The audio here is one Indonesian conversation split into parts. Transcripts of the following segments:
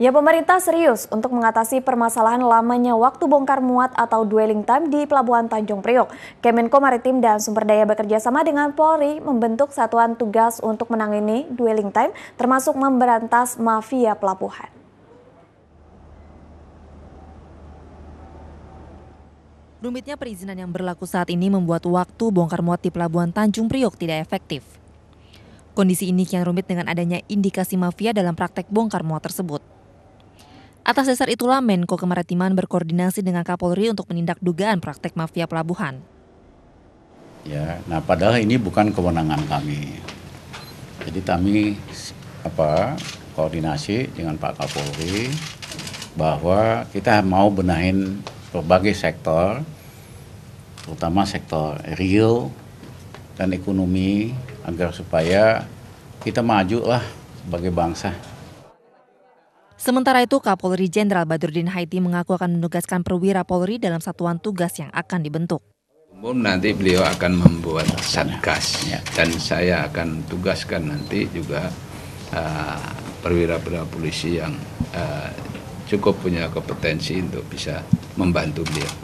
Ya pemerintah serius untuk mengatasi permasalahan lamanya waktu bongkar muat atau dwelling time di Pelabuhan Tanjung Priok. Kemenko Maritim dan Sumber Daya bekerja sama dengan Polri membentuk satuan tugas untuk menangani dwelling time termasuk memberantas mafia pelabuhan. Rumitnya perizinan yang berlaku saat ini membuat waktu bongkar muat di Pelabuhan Tanjung Priok tidak efektif. Kondisi ini kian rumit dengan adanya indikasi mafia dalam praktek bongkar muat tersebut. Atas dasar itulah Menko Kemaritiman berkoordinasi dengan Kapolri untuk menindak dugaan praktek mafia pelabuhan. Ya, nah padahal ini bukan kewenangan kami. Jadi kami apa koordinasi dengan Pak Kapolri bahwa kita mau benahin berbagai sektor, terutama sektor real dan ekonomi agar supaya kita maju lah sebagai bangsa. Sementara itu, Kapolri Jenderal Badrudin Haiti mengaku akan menugaskan perwira Polri dalam satuan tugas yang akan dibentuk. Umum nanti beliau akan membuat satgas ya. dan saya akan tugaskan nanti juga uh, perwira-perwira polisi yang uh, cukup punya kompetensi untuk bisa membantu beliau.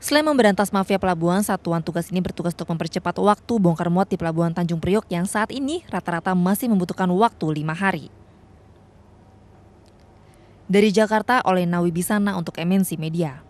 Selain memberantas mafia pelabuhan, satuan tugas ini bertugas untuk mempercepat waktu bongkar muat di Pelabuhan Tanjung Priok yang saat ini rata-rata masih membutuhkan waktu lima hari. Dari Jakarta oleh Nawi Bisana untuk MNC Media.